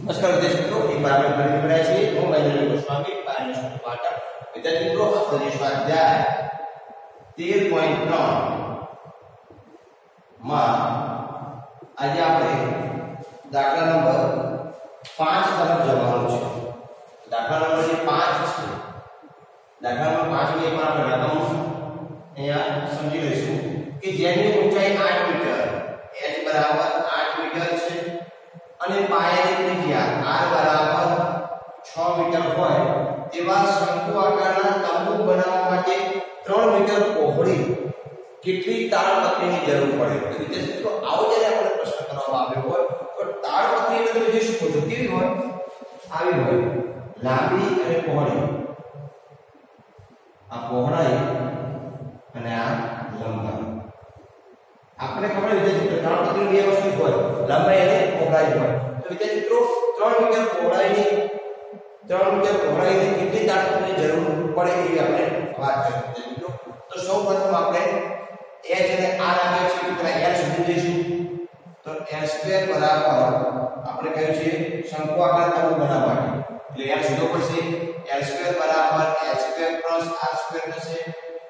નમસ્કાર વિદ્યાર્થી મિત્રો એક વાર આપણે ફરી મળ્યા છીએ હું મહેન્દ્ર ગોસ્વામી બારમી સ્કૂલ પાટણ વિદ્યાર્થી મિત્રો આપણો જે સ્વાધ્યાય તેર પોઈન્ટ ત્રણ માં આજે આપણે દાખલા નંબર પાંચ તરફ જવાનું છે દાખલા નંબર જે પાંચ છે દાખલા નંબર પાંચ ની પણ આપણે રકમ અહીંયા સમજી લઈશું કે જેની ઊંચાઈ આઠ મીટર h બરાબર આઠ મીટર છે અને પાયાની ત્રિજ્યા r બરાબર 6 મીટર હોય તેવા શંકુ આકારના તંબુ બનાવવા માટે 3 મીટર પહોળી કેટલી તાડપત્રીની જરૂર પડે તો વિદ્યાર્થી મિત્રો આવો જ્યારે આપણે પ્રશ્ન કરવામાં આવ્યો હોય તો તાડપત્રી એટલે તમે જોઈ શકો છો કેવી હોય આવી હોય લાંબી અને પહોળી આ પહોળાઈ અને આ લંબાઈ આપણે ખબર વિદ્યાર્થી મિત્રો તાડપત્રી બે વસ્તુ હોય લંબાઈ અને પહોળાઈ હોય તો વિદ્યાર્થી મિત્રો 3 મીટર પહોળાઈની 3 મીટર પહોળાઈની કેટલી તાડપત્રીની જરૂર પડે એવી આપણે વાત કરીએ મિત્રો તો સૌપ્રથમ આપણે h અને r આપ્યા છે તો પેલા l સુધી જઈશું તો l2 બરાબર આપણે કહ્યું છે શંકુ આકાર તંબુ બનાવવા માટે એટલે l શોધવો પડશે l2 બરાબર h2 r2 થશે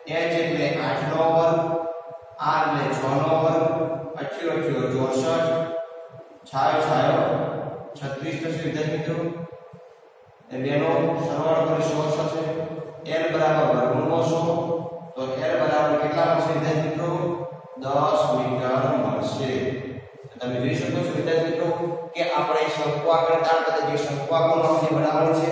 h એટલે 8 નો વર્ગ r ને 6 નો વર્ગ અઠ્યો અઠ્યો 64 છાયો છાયો 36 થશે વિદ્યાર્થી મિત્રો. એ બેનો સરવાળો કરી 100 થશે. l બરાબર વર્ગમૂળનો 100 તો l બરાબર કેટલા મળશે વિદ્યાર્થી મિત્રો? 10 મીટર મળશે. તમે જોઈ શકો છો વિદ્યાર્થી મિત્રો કે આપણે શંકુ તાર તાડપત્રી જે શંકુ આકારમાંથી બનાવવાની છે.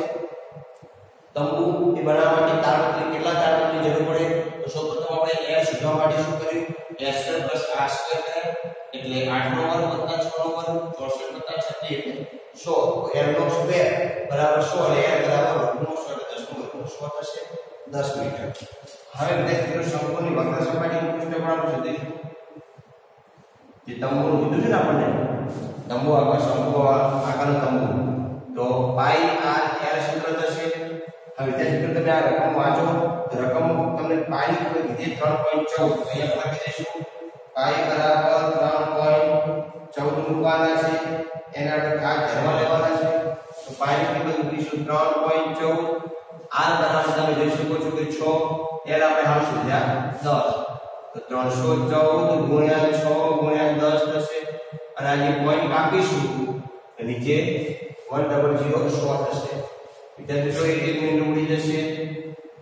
તંબુ એ બનાવવા માટે તાડપત્રી કેટલા તાડપત્રીની જરૂર પડે? તો સૌપ્રથમ આપણે l શોધવા માટે શું કર્યું? s2 r2 કર્યા એટલે 8 નો વર્ગ વત્તા 6 નો વર્ગ 64 વત્તા 36 એટલે 100 l નો સ્ક્વેર બરાબર 100 એટલે l બરાબર વર્ગમૂળ 100 એટલે 10 નો વર્ગમૂળ 100 થશે 10 મીટર હવે વિદ્યાર્થી શંકુની વક્ર સપાટીનું પૃષ્ઠફળ શોધીશું જે તંબુનું કીધું છે ને આપણને તંબુ આકાર શંકુ આકારનું તંબુ તો પાઈ આર l સૂત્ર થશે હવે વિદ્યાર્થી મિત્રો તમે આ રકમ વાંચો તો રકમ તમને પાઈ ની ખબર કીધી 3.14 અહીંયા લખી દઈશું પાઈ બરાબર 3.14 મૂકવાના છે એના આપણે ખાસ ધ્યાનમાં લેવાના છે તો પાઈ ની કિંમત મૂકીશું 3.14 r બરાબર તમે જોઈ શકો છો કે 6 l આપણે હાલ શોધ્યા 10 તો 314 ગુણ્યા 6 ગુણ્યા 10 થશે અને આ જે પોઈન્ટ કાપીશું તો નીચે 100 થશે વિદ્યાર્થી મિત્રો, એક મિનિટ ઉડી જશે.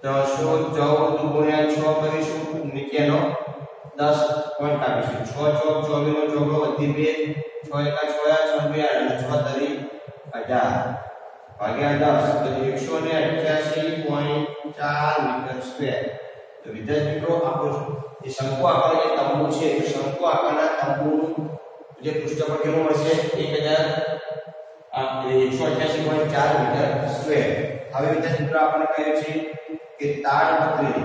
ત્રણસો ચૌદ ગુણ્યા છ કરીશું. નીચેનો દસ પોઈન્ટ આપીશું છ ચોક ચોવીસ નો વધી બે. છ એકા છ છ બે અને છ તરી હજાર. ભાગ્યા દસ તો એકસો ને અઠ્યાસી પોઈન્ટ ચાર મીટર સ્ક્વેર તો વિદ્યાર્થી મિત્રો, આપણું જે શંકુ આકાર જે તંબુ છે શંકુ આકારના તંબુનું જે પૃષ્ઠફળ કેવું મળશે? એક હજાર એકસો અઠ્યાસી પોઈન્ટ ચાર મીટર સ્ક્વેર હવે વિદ્યાર્થી મિત્રો આપણે કહ્યું છે કે તાડપત્રી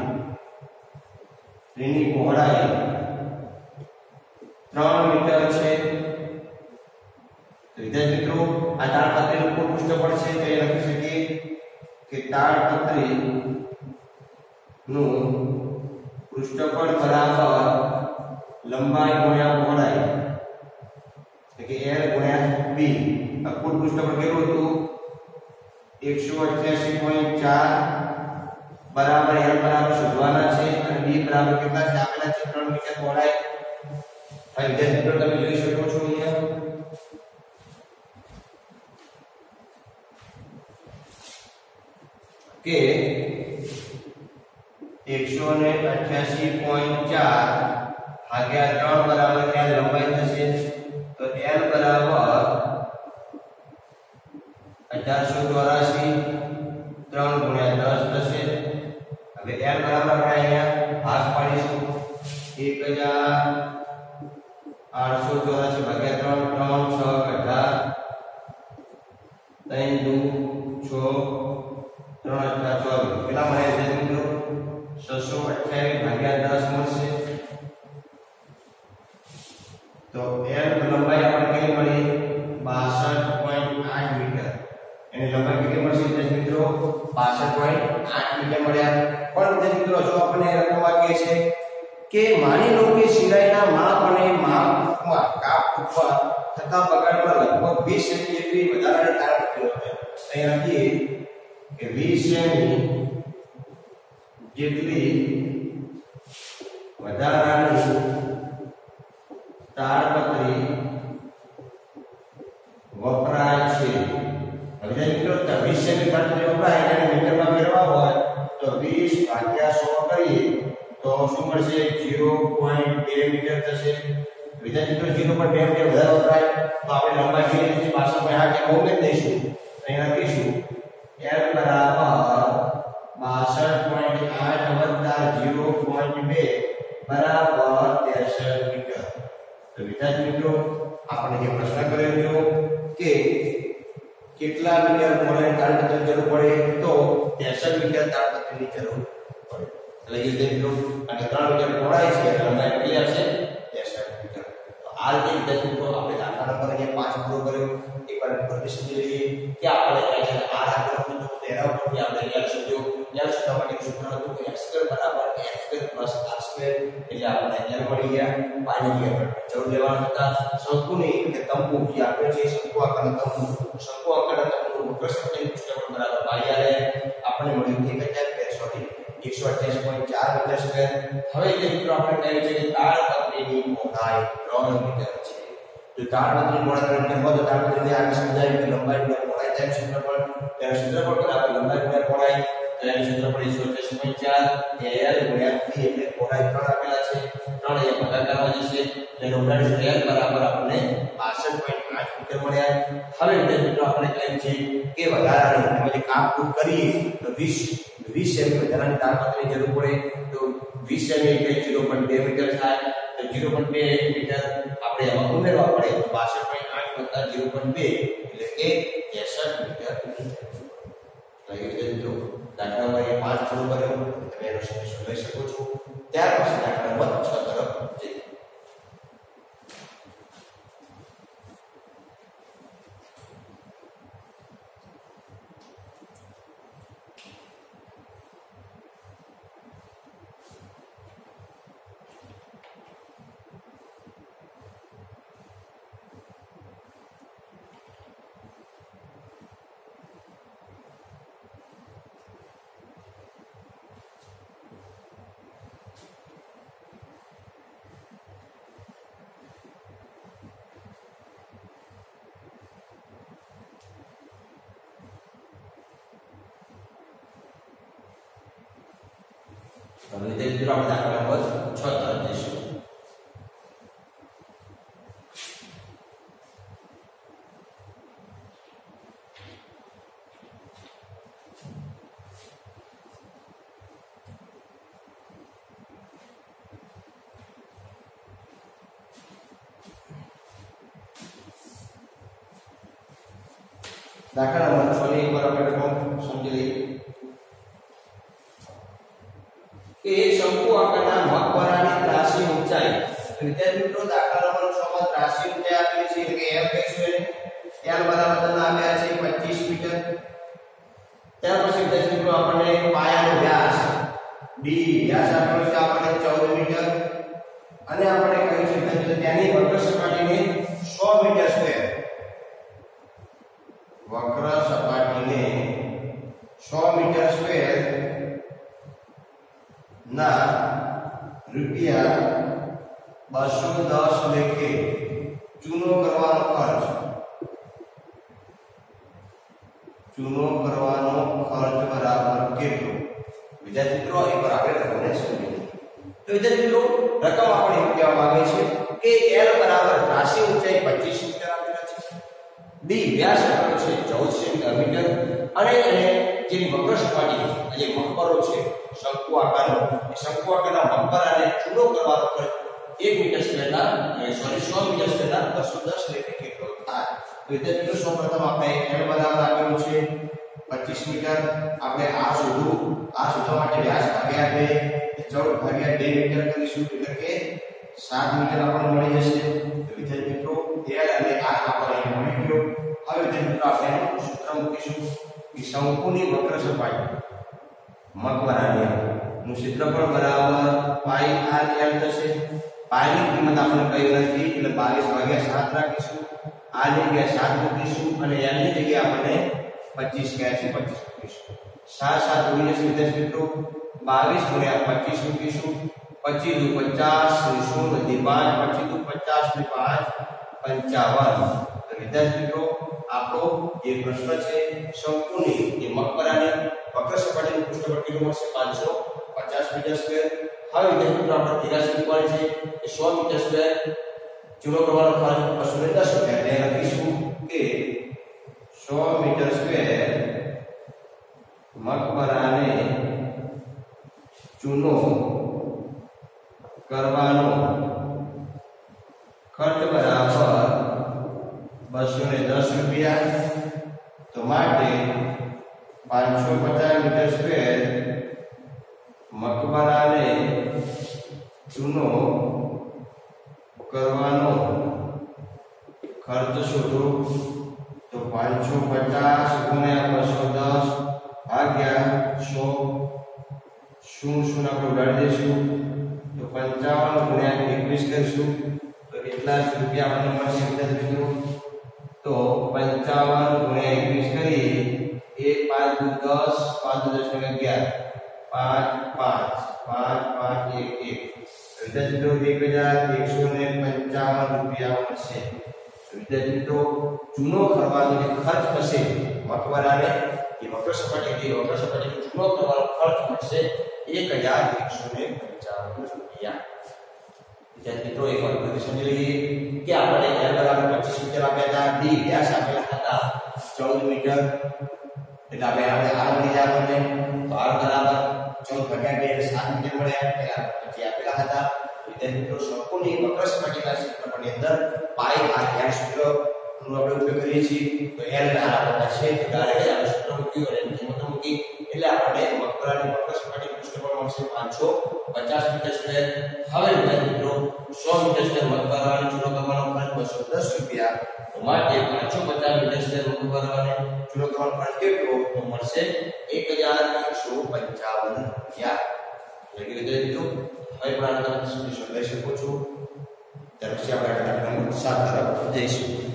તેની પહોળાઈ ત્રણ મીટર છે તો વિદ્યાર્થી મિત્રો આ તાડપત્રીનું કુલ પૃષ્ઠફળ છે તો એ લખી શકીએ કે તાડપત્રી નું પૃષ્ઠફળ બરાબર લંબાઈ ગુણ્યા પહોળાઈ એટલે કે l ગુણ્યા b આ કુલ પૃષ્ઠફળ કેટલું હતું 188.4 બરાબર l બરાબર શોધવાના છે અને b બરાબર કેટલા છે આપેલા છે 3 મીટર પહોળાઈ હવે વિદ્યાર્થી મિત્રો તમે જોઈ શકો છો અહીંયા કે 188.4 ભાગ્યા 3 બરાબર l લંબાઈ થશે ત્રણ, દુ, છ, ત્રણ અઢાર ચોવીસ. કેટલા મળે છે મિત્રો? છસો અઠ્યાવીસ ભાગ્યા દસ મળશે. તો l લંબાઈ આપણે કેટલી મળી? બાસઠ પોઈન્ટ આઠ મીટર. એની લંબાઈ કેટલી મળશે વિદ્યાર્થી મિત્રો? બાસઠ પોઈન્ટ આઠ મીટર મળ્યા. પણ વિદ્યાર્થી મિત્રો, જો આપણને રકમ વાક્ય છે કે માની લો કે સિલાઈના માપ અને માપમાં કાપ ઉપર થતા બગાડમાં લગભગ 20 સેમી જેટલી વધારાની તારપત્રીઓ છે. અહીંયા લખીએ કે 20 સેમી જેટલી વધારાની તાડપત્રી વપરાય છે. હવે મિત્રો 20 સેમી તાડપત્રી વપરાય એને મીટરમાં ફેરવા હોય, તો 20 ભાગ્યા 100 કરીએ, તો શું મળશે? 0.2 મીટર થશે. વિદ્યાર્થી મિત્રો 0.2 મીટર વધારે વપરાય તો આપણે લંબાઈ કેવી રીતે પાછળ કોઈ આ કે ઓમે દઈશું. અહીંયા લખીશું l બરાબર 62.8 0.2 બરાબર 63 મીટર. તો વિદ્યાર્થી મિત્રો, આપણે જે પ્રશ્ન કર્યો હતો કે કેટલા મીટર પહોળાઈ તાડપત્રીની જરૂર પડે, તો 63 મીટર તાડપત્રીની જરૂર પડે. એટલે જે મિત્રો અને 3 મીટર પહોળાઈ છે એટલે લંબાઈ કેટલી આવશે 63 મીટર તો આ રીતે વિદ્યાર્થી મિત્રો આપણે દાખલા નંબર અહીંયા 5 પૂરો કર્યો એકવાર ફરી સમજી લઈએ કે આપણે કઈ છે આ દાખલો જો તેના ઉપરથી આપણે યાદ સમજો યાદ શોધવા માટે સૂત્ર હતું કે x સ્ક્વેર બરાબર x square plus r square એટલે આપણે અહીંયા મળી ગયા પાણી ગયા જરૂર લેવાના હતા શંકુની કે તંબુ જે આપણે છે શંકુ આકારનો તંબુ શંકુ આકારનો તંબુ વક્ર સત્યની પૃષ્ઠ બરાબર પાઈ આરે આપણે મળ્યું 1000 સોરી 128.4 મીટર સ્ક્વેર હવે જે મિત્રો આપણે કહ્યું છે કે તાડપત્રીની પહોળાઈ 3 મીટર છે જો તાડપત્રી પહોળાઈ 3 મીટર હોય તો તાડપત્રીની આગળ સમજાય કે લંબાઈ મીટર પહોળાઈ થાય ક્ષેત્રફળ ત્યારે ક્ષેત્રફળ બરાબર લંબાઈ મીટર પહોળાઈ ત્યારે ક્ષેત્રફળ 128.4 એલ ગુણ્યા p એટલે પહોળાઈ 3 આપેલા છે 3 એ ભાગાકારમાં જશે એટલે ઉડાડીશું એલ બરાબર આપણને 62.8 મીટર મળ્યા હવે મિત્રો આપણે કહ્યું છે કે વધારાની એટલે કાપકૂટ કરીએ તો 20 20 સેમી વધારાની તાડપત્રીની જરૂર પડે તો 20 સેમી એટલે 0.2 મીટર થાય તો 0.2 મીટર આપણે એમાં ઉમેરવા પડે. તો 62.8 0.2 એટલે કે 63 મીટર લઈ મિત્રો દાખલા નંબર 5 શરૂ કર્યો તમે એનો સમય શકો છો. ત્યાર પછી દાખલા નંબર 6 હવે તે મિત્રો આપણે દાખલા નંબર 6 તરફ જઈશું દાખલા નંબર 6 ની એકવાર આપણે ફોર્મ સમજી લઈએ શંકુ આકારના મકબરાની ત્રાસી ઊંચાઈ વિદ્યાર્થી મિત્રો દાખલા નંબર 6 માં ત્રાસી ઊંચાઈ આપેલી છે કે f કહીશું એને ત્યાર બરાબર તમને આપ્યા છે 25 મીટર ત્યાર પછી વિદ્યાર્થી મિત્રો આપણને પાયાનો વ્યાસ d વ્યાસ આપેલો છે આપણને 14 મીટર અને આપણે કહ્યું છે કે તેની વક્ર સપાટીને 100 મીટર સ્ક્વેર વક્ર સપાટીને 100 મીટર સ્ક્વેર ના, રૂપિયા બસો દસ લેખે ચૂનો કરવાનો ખર્ચ. ચૂનો કરવાનો ખર્ચ બરાબર કેટલો? વિદ્યાર્થી મિત્રો એક પર આપણે રકમને સમજીએ તો વિદ્યાર્થી મિત્રો, રકમ આપણે એમ કહેવા માંગે છે કે L બરાબર રાશિ ઊંચાઈ 25 મીટર આપેલા છે. D વ્યાસ આપેલો છે 14 મીટર અને એને જે વક્ર સપાટી જે મકબરો છે શંકુ આકારનો એ શંકુ આકારના મકબરાને ચૂનો કરવાનો ખર્ચ એક મીટર સ્ક્વેરના સોરી સો મીટર સ્ક્વેરના 210 લેખે કેટલો થાય. વિદ્યાર્થીઓ, સૌપ્રથમ આપણે L બરાબર આવેલું છે 25 મીટર. આપણે આ શોધવું આ શોધવા માટે વ્યાસ ભાગ્યા બે, ચૌદ ભાગ્યા બે મીટર કરીશું એટલે કે સાત મીટર આપણને મળી જશે. તો વિદ્યાર્થી મિત્રો L અને R આપણને મળી ગયો. હવે વિદ્યાર્થી મિત્રો, આપણે સૂત્ર મૂકીશું. કે શંકુની વક્ર સપાટી મકબરાની નું ક્ષેત્રફળ બરાબર પાઈ આર એલ થશે પાયની કિંમત આપણે કઈ નથી એટલે બાવીસ ભાગ્યા સાત રાખીશું આ જગ્યાએ સાત મૂકીશું અને એની જગ્યાએ આપણે પચીસ ક્યાં છે પચીસ મૂકીશું સાત સાત ગુણ્યા જશે વિદ્યાર્થી મિત્રો બાવીસ ગુણ્યા પચીસ મૂકીશું પચીસ દુ પચાસ શૂન્ય વધી પાંચ પચીસ દુ પચાસ ને પાંચ પંચાવન તો વિદ્યાર્થી મિત્રો આપણો જે પ્રશ્ન છે શંકુની જે મકબરાની વક્ર સપાટીનું પૃષ્ઠફળ કેટલું મળશે પાંચસો પચાસ મીટર સ્ક્વેર હવે વિદ્યાર્થી મિત્રો આપણે તિરાસી મળે છે કે સો મીટર સ્ક્વેર જૂનો પ્રમાણ ખર્ચ બસો ને દસ રૂપિયા એટલે લખીશું કે સો મીટર સ્ક્વેર મકબરાને ચૂનો કરવાનો ખર્ચ બરાબર બસો ને દસ રૂપિયા તો માટે પાંચસો પચાસ મીટર સ્ક્વેર મકબરાને ચૂનો કરવાનો ખર્ચ શોધો તો પાંચસો પચાસ ગુણ્યા બસો દસ ભાગ્યા સો શું શું આપણે ઉડાડી દઈશું તો પંચાવન ગુણ્યા એકવીસ કરીશું તો એટલા જ રૂપિયા આપણને મળશે વિદ્યાર્થી મિત્રો તો પંચાવન ગુણ્યા એકવીસ કરીએ એક પાંચ દુ દસ પાંચ દુ દસ ને અગિયાર પાંચ પાંચ પાંચ પાંચ એક એક વિદ્યાર્થી મિત્રો એક હજાર એકસો ને પંચાવન રૂપિયા મળશે વિદ્યાર્થી મિત્રો જૂનો કરવાનો જે ખર્ચ થશે મકબરાને એ વક્ર સપાટી જે વક્ર સપાટી જૂનો કરવાનો ખર્ચ મળશે એક હજાર એકસો ને પંચાવન રૂપિયા વિદ્યાર્થી મિત્રો એક વાર ફરી સમજી લઈએ કે આપણે l બરાબર 25 મીટર આપ્યા હતા d વ્યાસ આપેલા હતા 14 મીટર એટલે આપણે આપણે r મળી જાય આપણને તો r બરાબર 14 ભાગ્યા 2 એટલે 7 મીટર મળ્યા પહેલા પછી આપેલા હતા વિદ્યાર્થી મિત્રો શંકુની વક્ર સપાટીના ક્ષેત્રફળની અંદર પાઈ r વ્યાસ સૂત્ર નો આપણે ઉપયોગ કરીએ છીએ તો l ના આપેલા છે તો ડાયરેક્ટ આપણે સૂત્ર મૂક્યું અને એની કિંમત મૂકી એટલે આપણને મકબરાની વક્ર સપાટી પૃષ્ઠફળ મળશે 550 મીટર સ્ક્વેર હવે વિદ્યાર્થી મિત્રો 100 મીટર સ્ક્વેર મકબરાની ચૂનો કરવાનો ખર્ચ 210 રૂપિયા તો માટે 550 મીટર સ્ક્વેર મકબરાને ચૂનો કરવાનો ખર્ચ કેટલો તો મળશે 1155 રૂપિયા એટલે કે વિદ્યાર્થી મિત્રો હવે પણ આપણે તમે સોલ્યુશન લઈ શકો છો ત્યાર પછી આપણે આગળ દાખલા નંબર 7 તરફ જઈશું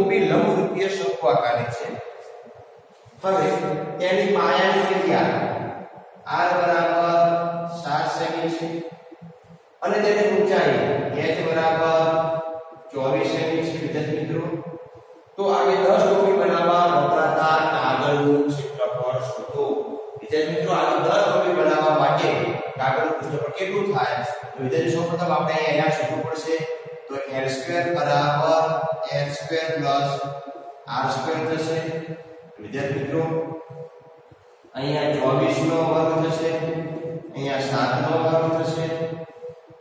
આકારે છે હવે તેની પાયાની ત્રિજ્યા r બરાબર 7 સેમી છે અને તેની ઊંચાઈ h બરાબર 24 સેમી છે વિદ્યાર્થી મિત્રો તો આજે 10 ટોપી બનાવવા વપરાતા કાગળનું ક્ષેત્રફળ શોધો વિદ્યાર્થી મિત્રો આજે 10 ટોપી બનાવવા માટે કાગળનું ક્ષેત્રફળ કેટલું થાય તો વિદ્યાર્થી સૌપ્રથમ આપણે અહીંયા શોધવું પડશે તો l2 બરાબર h2 1 આર સ્ક્વેર થશે વિદ્યાર્થી મિત્રો અહીંયા ચોવીસ નો વર્ગ થશે અહીંયા સાત નો વર્ગ થશે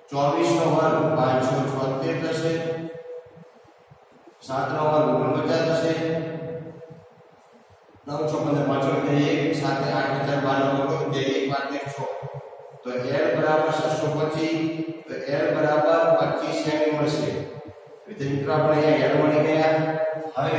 ચોવીસ નો વર્ગ પાંચસો છોતેર થશે સાત નો વર્ગ ઓગણપચાસ થશે નવસો પંદર પાંચસો એક સાથે આઠ હજાર બાર ઓગણ એક પાંચ એકસો તો એલ બરાબર છસો પચીસ તો એલ બરાબર પચીસ સેમી મળશે વિદ્યાર્થી મિત્રો આપણે અહીંયા એલ મળી ગયા હવે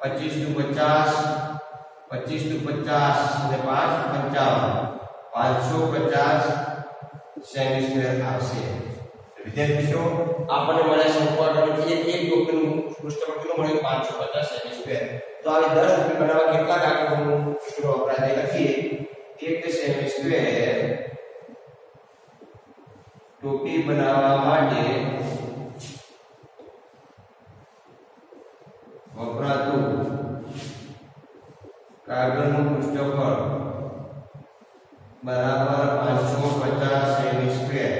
25 ટુ 50 25 ટુ 50 અને 5 55 550 સેમી સ્ક્વેર આવશે વિદ્યાર્થી મિત્રો આપણને મળ્યા છે ક્વાડ્રન્ટ એક એક ટોપીનું પૃષ્ઠફળ કેટલું મળ્યું 550 સેમી સ્ક્વેર તો આવી 10 ટોપી બનાવવા કેટલા કાગળનું પૃષ્ઠફળ વપરાય તે લખીએ 1 સેમી સ્ક્વેર ટોપી બનાવવા માટે વપરાતું કાગળનું પૃષ્ઠફળ બરાબર 550 સેમી સ્ક્વેર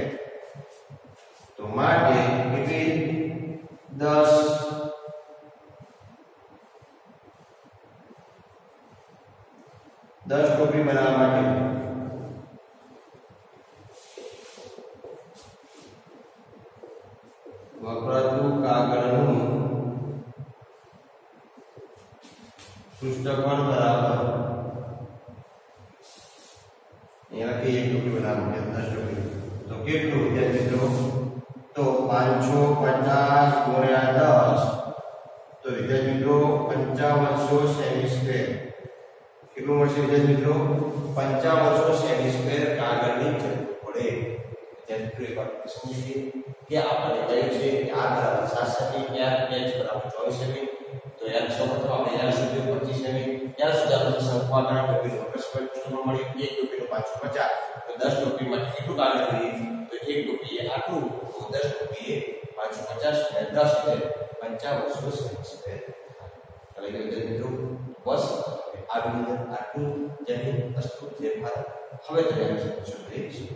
પાંચસો પચાસ ગુણ્યા દસ તો વિદ્યાર્થી મિત્રો પંચાવનસો સેમી સ્ક્વેર કેટલું મળશે વિદ્યાર્થી મિત્રો પંચાવનસો સેમી સ્ક્વેર કાગળની જરૂર પડે વિદ્યાર્થી મિત્રો એક વાત સમજીએ કે આપણે કહ્યું છે કે આ બરાબર સાત સેમી એર એચ બરાબર ચોવીસ સેમી તો એર સૌપ્રથમ આપણે એર સુધી પચીસ સેમી એર સુધી આપણે સંપાદન ટોપીનું અકસ્માત પૃષ્ઠમાં મળ્યું એક ટોપીનું પાંચસો પચાસ તો દસ ટોપીમાં કેટલું કાગળ જોઈએ તો એક ટોપીએ આટલું તો દસ ટોપીએ પાંચસો પચાસ અને દસ એટલે પંચાવનસો સેમી સ્ક્વેર એટલે કે વિદ્યાર્થી મિત્રો બસ આ વિડીયો આટલું જય હિન્દ અસ્તુ જય ભારત હવે તમે શરૂ કરીશું